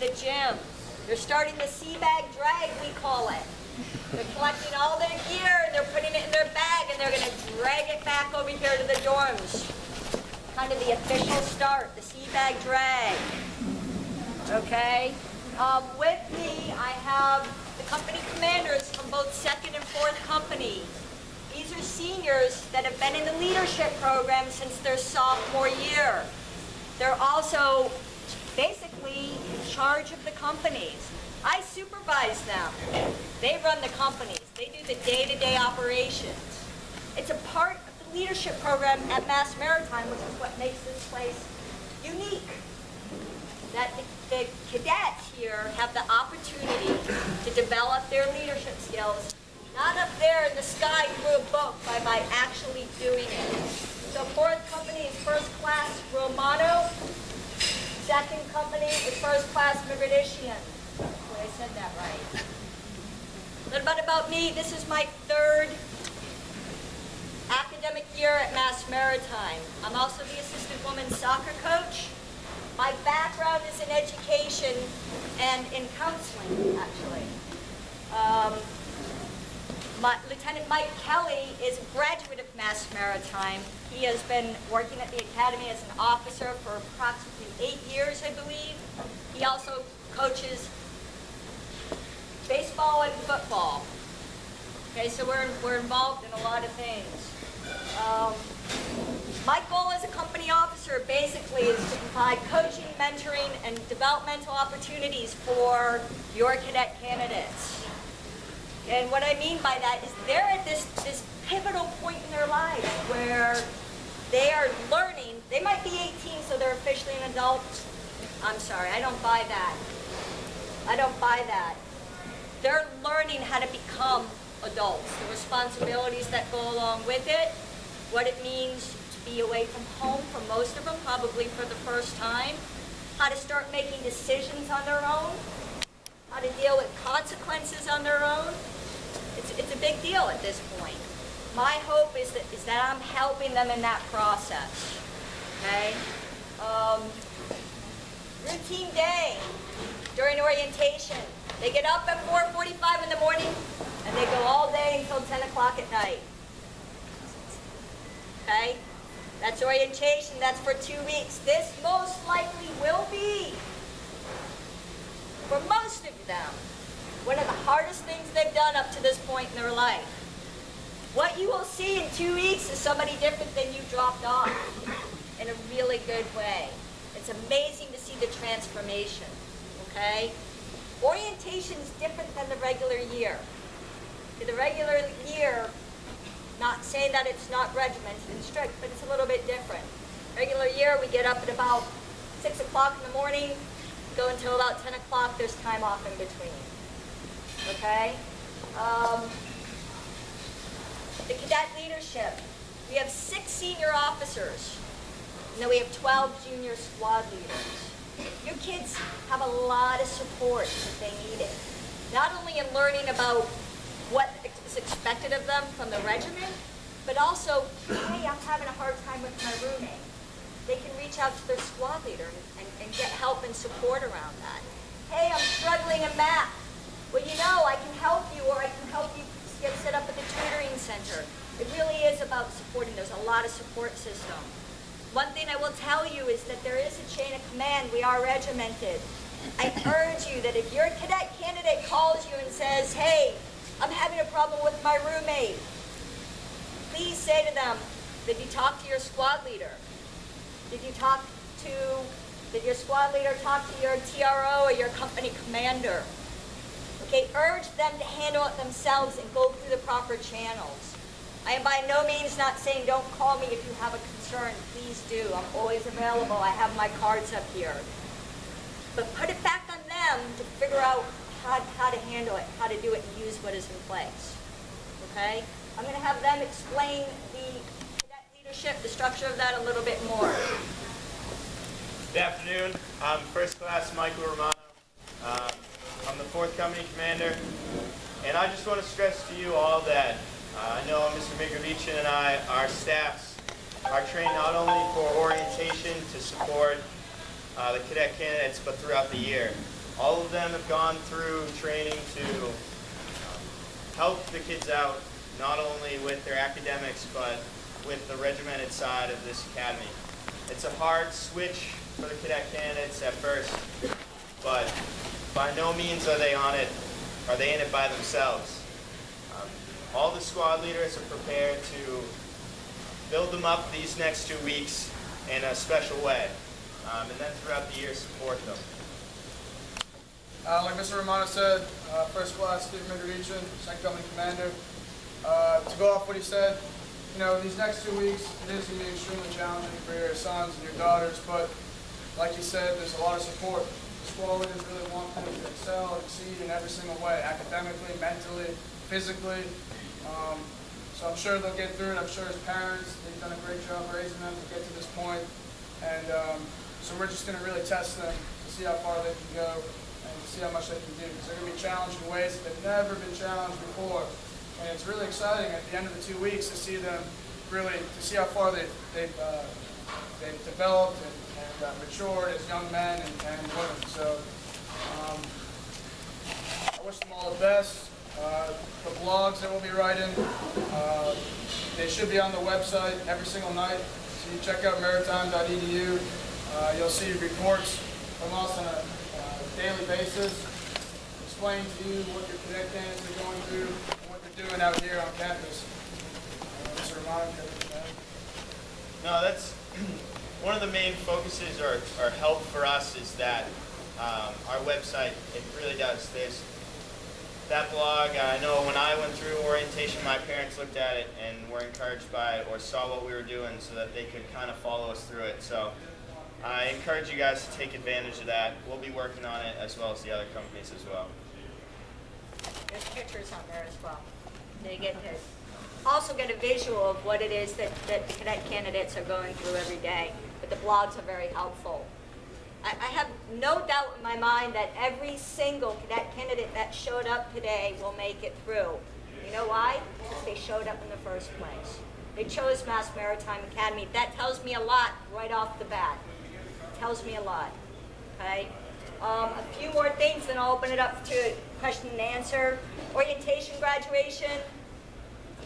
the gym. They're starting the sea bag drag, we call it. They're collecting all their gear and they're putting it in their bag and they're gonna drag it back over here to the dorms. Kind of the official start, the sea bag drag. Okay? Um, with me, I have the company commanders from both second and fourth company. These are seniors that have been in the leadership program since their sophomore year. They're also basically in charge of the companies. I supervise them. They run the companies. They do the day-to-day operations. It's a part of the leadership program at Mass Maritime, which is what makes this place unique. That the, the cadets here have the opportunity to develop their leadership skills, not up there in the sky through a book, but by actually doing it. So fourth company is first class Romano, second company is first class Migradishian. I said that right. A little bit about me. This is my third academic year at Mass Maritime. I'm also the assistant women's soccer coach. My background is in education and in counseling, actually. Um, my, Lieutenant Mike Kelly is a graduate of Mass Maritime. He has been working at the academy as an officer for approximately eight years, I believe. He also coaches baseball and football. Okay, so we're, we're involved in a lot of things. Um, my goal as a company officer basically is to provide coaching, mentoring, and developmental opportunities for your cadet candidates. And what I mean by that is they're at this, this pivotal point in their lives where they are learning. They might be 18, so they're officially an adult. I'm sorry, I don't buy that. I don't buy that. They're learning how to become adults, the responsibilities that go along with it, what it means to be away from home for most of them, probably for the first time, how to start making decisions on their own, how to deal with consequences on their own. It's, it's a big deal at this point. My hope is that, is that I'm helping them in that process, okay? Um, routine day during orientation. They get up at 4.45 in the morning and they go all day until 10 o'clock at night. Okay? That's orientation. That's for two weeks. This most likely will be, for most of them, one of the hardest things they've done up to this point in their life. What you will see in two weeks is somebody different than you dropped off in a really good way. It's amazing to see the transformation, okay? Orientation is different than the regular year. In The regular year, not saying that it's not regimented and strict, but it's a little bit different. Regular year, we get up at about 6 o'clock in the morning, go until about 10 o'clock, there's time off in between. Okay? Um, the cadet leadership. We have six senior officers, and then we have 12 junior squad leaders. Your kids have a lot of support if they need it. Not only in learning about what is expected of them from the regiment, but also, hey, I'm having a hard time with my roommate. They can reach out to their squad leader and, and get help and support around that. Hey, I'm struggling in math. Well, you know, I can help you or I can help you get set up at the tutoring center. It really is about supporting. There's a lot of support system. One thing I will tell you is that there is a chain of command. We are regimented. I urge you that if your cadet candidate calls you and says, hey, I'm having a problem with my roommate, please say to them, did you talk to your squad leader? Did you talk to, did your squad leader talk to your TRO or your company commander? Okay, urge them to handle it themselves and go through the proper channels. I am by no means not saying don't call me if you have a concern. Please do. I'm always available. I have my cards up here. But put it back on them to figure out how, how to handle it, how to do it, and use what is in place. Okay? I'm going to have them explain the leadership, the structure of that a little bit more. Good afternoon. I'm First Class Michael Romano. Uh, I'm the 4th Company Commander. And I just want to stress to you all that uh, I know Mr. Migravichin and I, our staffs, are trained not only for orientation to support uh, the cadet candidates, but throughout the year. all of them have gone through training to um, help the kids out, not only with their academics, but with the regimented side of this academy. It's a hard switch for the cadet candidates at first, but by no means are they on it, are they in it by themselves. Um, all the squad leaders are prepared to build them up these next two weeks in a special way, um, and then throughout the year support them. Uh, like Mr. Romano said, uh, first class Steve Midregion, second company commander. Uh, to go off what he said, you know, these next two weeks, it is going to be extremely challenging for your sons and your daughters, but like you said, there's a lot of support. The squad really want them to excel exceed in every single way, academically, mentally, physically. Um, so I'm sure they'll get through it. I'm sure as parents, they've done a great job raising them to get to this point. And um, so we're just going to really test them to see how far they can go and see how much they can do. Because they're going to be challenged in ways that they've never been challenged before. And it's really exciting at the end of the two weeks to see them really, to see how far they've, they've, uh, they've developed and, and uh, matured as young men and, and women. So um, I wish them all the best. Uh, the blogs that we'll be writing, uh, they should be on the website every single night. So you check out maritime.edu. Uh, you'll see reports from us on a uh, daily basis, explain to you what your cadet candidates are going through what they're doing out here on campus. Uh, Mr. Add? No, that's one of the main focuses or, or help for us is that um, our website, it really does. There's that blog, I know when I went through orientation, my parents looked at it and were encouraged by it or saw what we were doing so that they could kind of follow us through it. So I encourage you guys to take advantage of that. We'll be working on it as well as the other companies as well. There's pictures on there as well. They get to also get a visual of what it is that, that the cadet candidates are going through every day. But the blogs are very helpful. I, I have no doubt in my mind that every single cadet candidate that showed up today will make it through. You know why? Because they showed up in the first place. They chose Mass Maritime Academy. That tells me a lot right off the bat. tells me a lot. Okay? Um, a few more things, then I'll open it up to question and answer. Orientation graduation.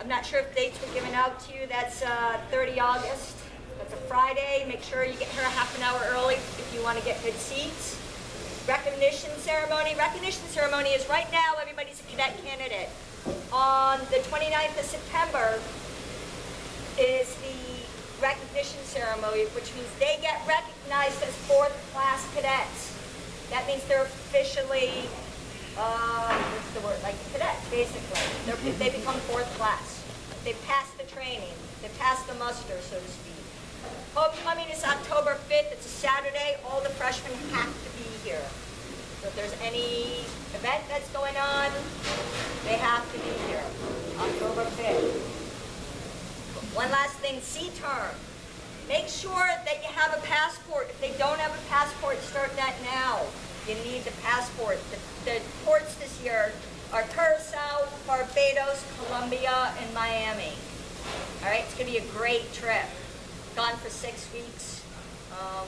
I'm not sure if dates were given out to you. That's uh, 30 August. That's a Friday. Make sure you get here a half an hour early if you want to get good seats. Recognition ceremony. Recognition ceremony is right now, everybody's a cadet candidate. On the 29th of September is the recognition ceremony, which means they get recognized as fourth class cadets. That means they're officially, uh, what's the word, like cadets, basically. They're, they become fourth class. They pass the training. They pass the muster, so to speak. Homecoming is October 5th. It's a Saturday. All the freshmen have to be here. So if there's any event that's going on, they have to be here. October 5th. One last thing, sea term. Make sure that you have a passport. If they don't have a passport, start that now. You need the passport. The, the ports this year are Curacao, Barbados, Colombia, and Miami. All right, it's going to be a great trip. Gone for six weeks. Um,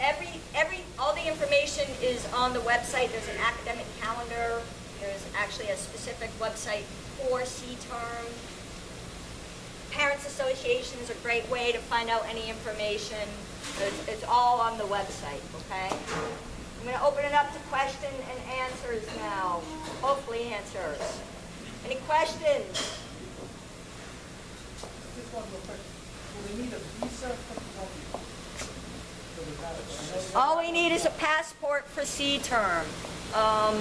every, every, all the information is on the website. There's an academic calendar. There's actually a specific website for sea term. Parents Association is a great way to find out any information. It's, it's all on the website, okay? I'm going to open it up to question and answers now. Hopefully answers. Any questions? Just one real quick. Will they need a visa Colombia? For the ballots? I know All we need is a passport for sea term. Um,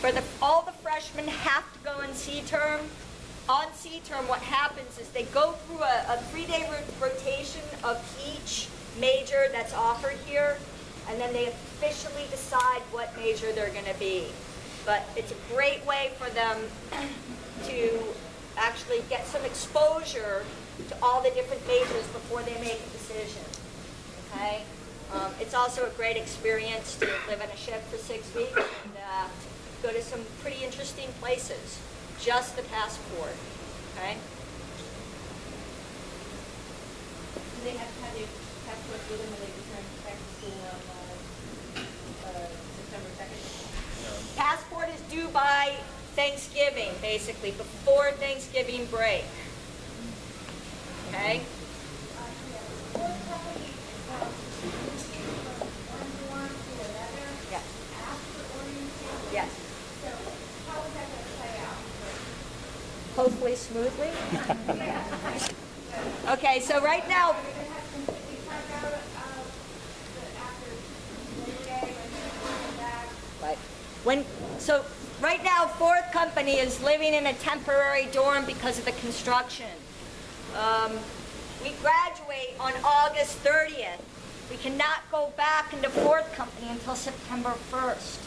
for the, all the freshmen have to go in sea term. On sea term, what happens is they go through a, a three-day rotation of each major that's offered here, and then they officially decide what major they're gonna be. But it's a great way for them to actually get some exposure to all the different majors before they make a decision okay? Um, it's also a great experience to live on a ship for six weeks and uh, go to some pretty interesting places just the passport, okay? Do they have to have their passports with them when they return back to school on uh, uh, uh, September 2nd? No. Passport is due by Thanksgiving, basically, before Thanksgiving break, okay? Mm -hmm. Smoothly. Okay, so right now. When, so, right now, Fourth Company is living in a temporary dorm because of the construction. Um, we graduate on August 30th. We cannot go back into Fourth Company until September 1st.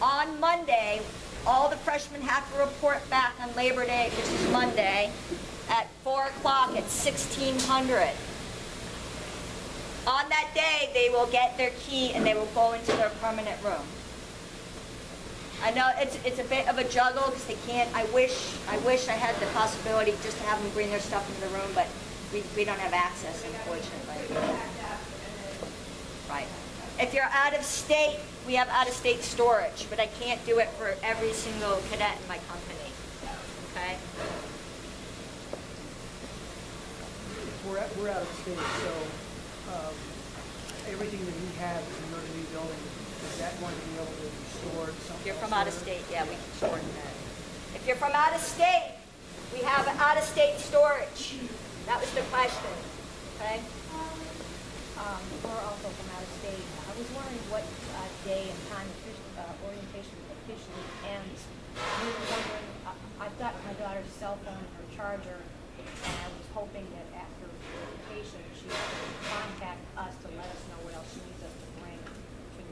On Monday, all the freshmen have to report back on Labor Day, which is Monday, at 4 o'clock at 1600. On that day, they will get their key and they will go into their permanent room. I know it's, it's a bit of a juggle because they can't, I wish, I wish I had the possibility just to have them bring their stuff into the room, but we, we don't have access unfortunately. Right. If you're out of state, we have out-of-state storage, but I can't do it for every single cadet in my company. Okay? We're, out- we're out of state, so, um, everything that we have in the new building, is that going to be able to be stored If you're from out of state, yeah, we can store it there. If you're from out of state, we have out-of-state storage. That was the question, okay? Um, we're also from out of state. I was wondering what, uh, day and time uh, orientation officially ends. We were wondering, I- I've got my daughter's cell phone, and her charger, and I was hoping that after orientation, she would contact us to let us know what else she needs us to bring to,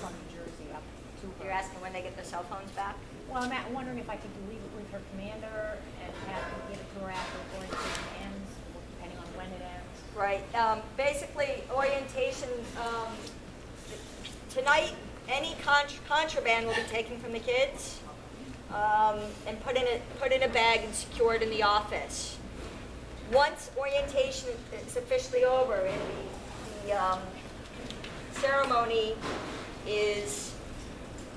from New Jersey up to her. You're asking when they get their cell phones back? Well, I'm at- wondering if I could leave it with her commander and have her give it to her after orientation ends, depending on when it ends. Right, um, basically orientation, um, tonight, any con- contraband will be taken from the kids, um, and put in a, put in a bag and secured in the office. Once orientation is officially over and the, the, um, ceremony is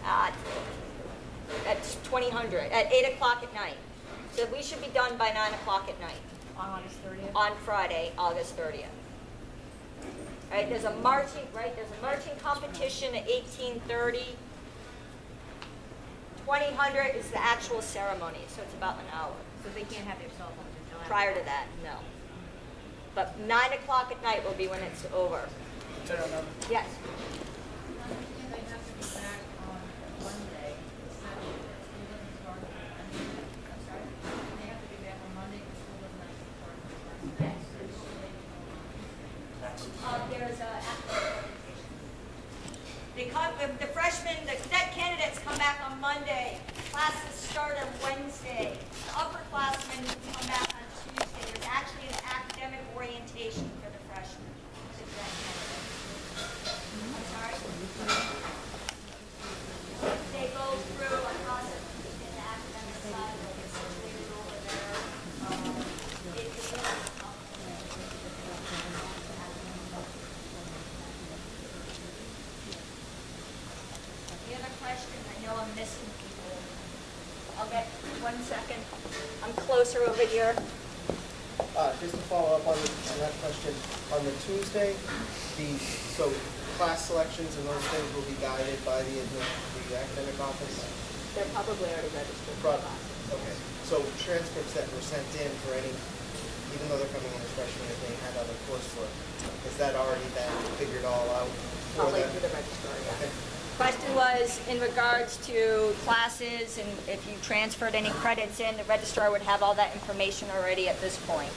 at, at twenty hundred, at eight o'clock at night. So we should be done by nine o'clock at night On August thirtieth? on Friday, August 30th. Right, there's a marching, right, there's a marching competition at 1830. 2000 is the actual ceremony, so it's about an hour. So they can't have their cell phones until after? Prior to that, no. But 9 o'clock at night will be when it's over. Ten or eleven. Yes. They have to be back on Monday, the seventh, school doesn't start, I mean, I'm sorry, they have to be back on Monday, because school doesn't actually start on the first day. So it's late on Uh, there's a, the, the- freshmen, the cadet candidates come back on Monday. Classes start on Wednesday. The upperclassmen come back on Tuesday. There's actually an academic orientation for the freshmen. the cadet candidates. I'm sorry? They go through a process in the academic side, like it's situated over there. Um, it- it's- The other question, I know I'm missing people. I'll get, one second. I'm closer over here. Uh, just to follow up on, on that question, on the Tuesday, the, so class selections and those things will be guided by the, admi- the academic office? They're probably already registered. Pro- Okay, so transcripts that were sent in for any, even though they're coming in as freshmen, if they had other coursework, is that already been figured all out? for Probably them? through the registrar, yeah. Okay. Question was in regards to classes and if you transferred any credits in, the registrar would have all that information already at this point.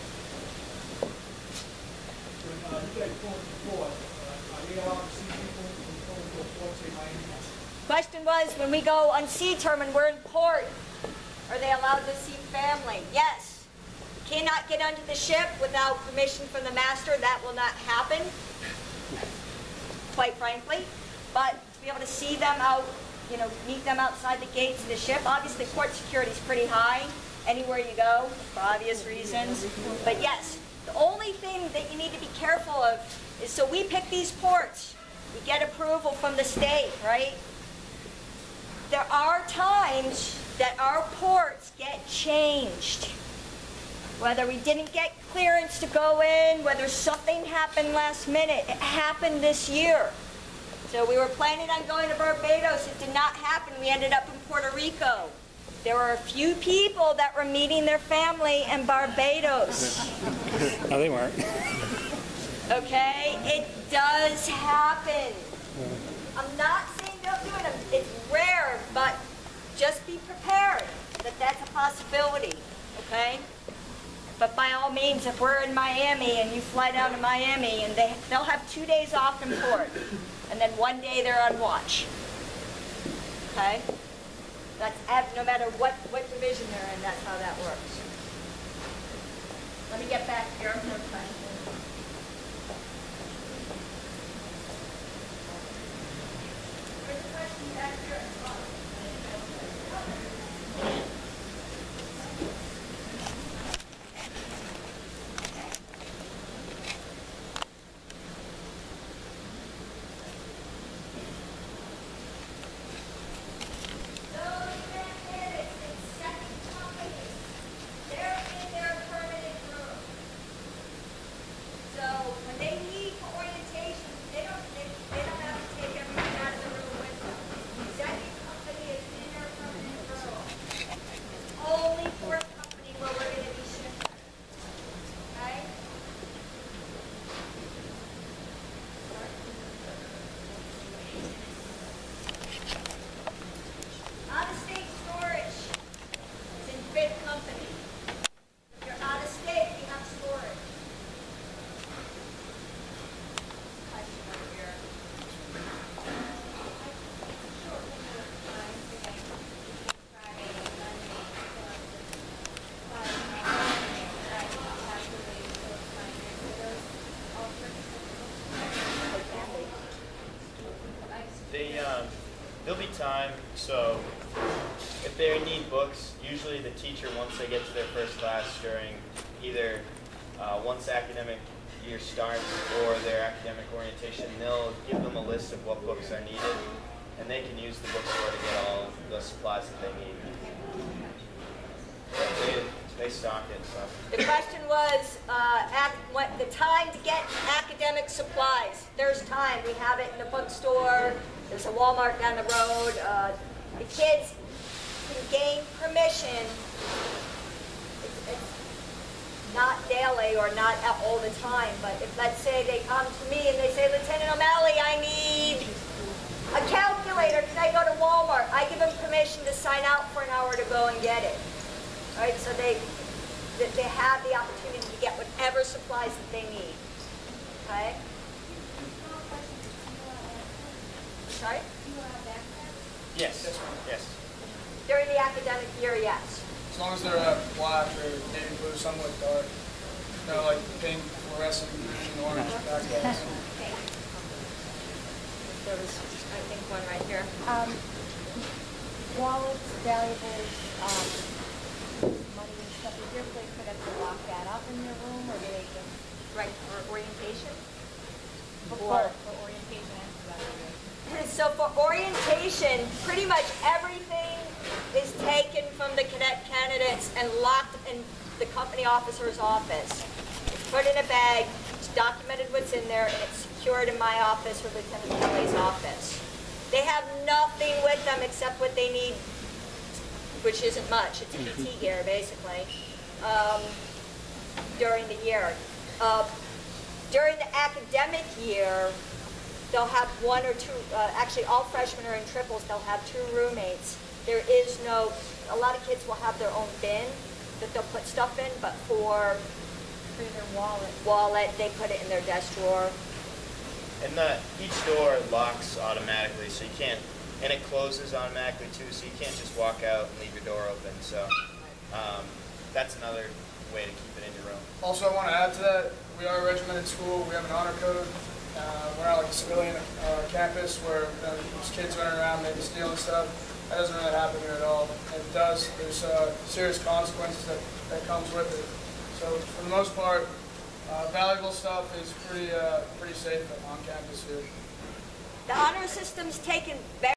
Question was, when we go on sea term and we're in port, are they allowed to see family? Yes. Cannot get onto the ship without permission from the master, that will not happen, quite frankly. But be able to see them out, you know, meet them outside the gates of the ship, obviously port security is pretty high anywhere you go, for obvious reasons. But yes, the only thing that you need to be careful of is, so we pick these ports. We get approval from the state, right? there are times that our ports get changed. Whether we didn't get clearance to go in, whether something happened last minute, it happened this year. So we were planning on going to Barbados. It did not happen. We ended up in Puerto Rico. There were a few people that were meeting their family in Barbados. No, they weren't. Okay? It does happen. I'm not saying don't do it. It's rare, but just be prepared that that's a possibility. Okay? But by all means, if we're in Miami and you fly down to Miami and they, they'll have two days off in port, and then one day they're on watch. Okay? That's no matter what, what division they're in, that's how that works. Let me get back your first question. There's a question back here as well. Those candidates in second companies, they're in their permanent room. So when they leave for orientation, they don't, they, they don't have to take everything out of the room with them. Second company is in their permanent room. Only fourth company where we're gonna be shifting. Okay? Out-of-state storage is in fifth company. If you're out of state, you have storage. Question over here. They, um, there'll be time, so if they need books, usually the teacher, once they get to their first class during either, uh, once academic year starts or their academic orientation, they'll give them a list of what books are needed, and they can use the bookstore to get all the supplies that they need. They, stock it, so. The question was, uh, ac what, the time to get academic supplies. There's time. We have it in the bookstore. There's a Walmart down the road. Uh, the kids gain permission. It's, it's not daily or not all the time, but if, let's say they come to me and they say, Lieutenant O'Malley, I need a calculator. Can I go to Walmart? I give them permission to sign out for an hour to go and get it. All right, so they, they have the opportunity to get whatever supplies that they need. Okay? Sorry? Yes, yes. During the academic year, yes. As long as they're uh, black or navy blue, somewhat dark. No, like pink, fluorescent, green, orange, backgrounds. There was, I think, one right here. Um, wallets, valuables, um, money and stuff, is there a place for them to lock that up in your room, or do they just, Right, for orientation? for Or- both, for orientation and? So for orientation, pretty much everything is taken candidates and locked in the company officer's office. It's put in a bag, it's documented what's in there, and it's secured in my office or Lieutenant Kelly's office. They have nothing with them except what they need, which isn't much. It's a PT gear, basically, um, during the year. Uh, during the academic year, they'll have one or two, uh, actually all freshmen are in triples, they'll have two roommates. There is no, a lot of kids will have their own bin that they'll put stuff in, but for For their wallet? wallet, they put it in their desk drawer. And the, each door locks automatically, so you can't, and it closes automatically too, so you can't just walk out and leave your door open, so, um, that's another way to keep it in your room. Also, I want to add to that, we are a regimented school, we have an honor code. Uh, we're not like a civilian uh, campus where you know, there's kids running around maybe stealing stuff. That doesn't really happen here at all. It does, there's uh, serious consequences that, that comes with it. So for the most part, uh, valuable stuff is pretty, uh, pretty safe on campus here. The honor system's taken